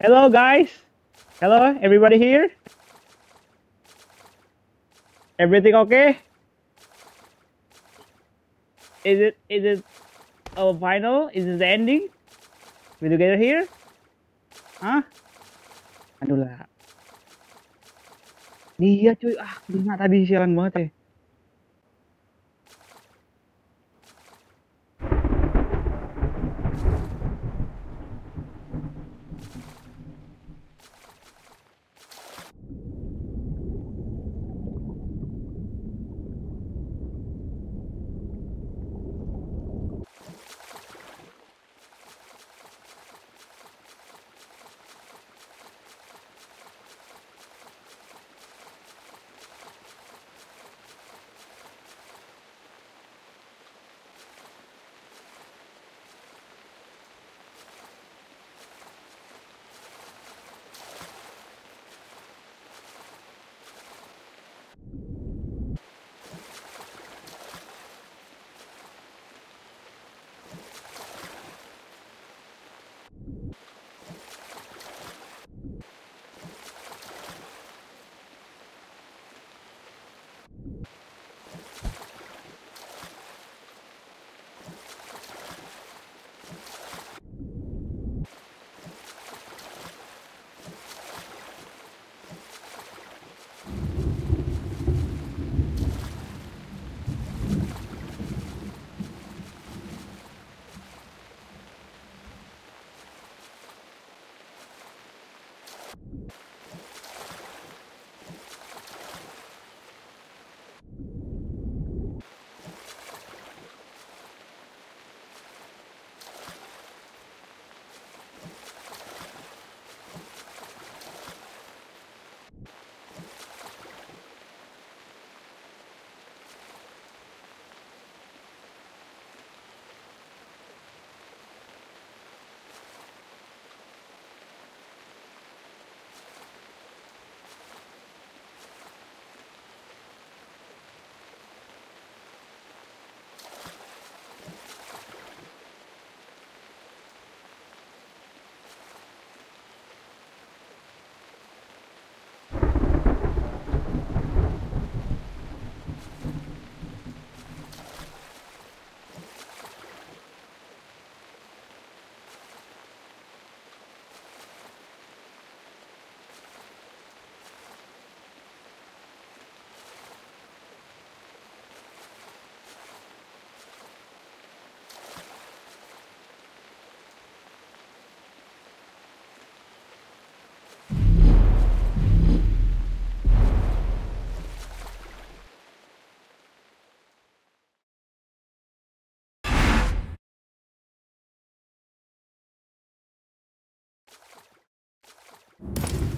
Hello, guys. Hello, everybody here. Everything okay? Is it is it our final? Is it the ending? We together here? Huh? Aduh lah. Dia cuy, ah gimana tadi sialan banget ya. You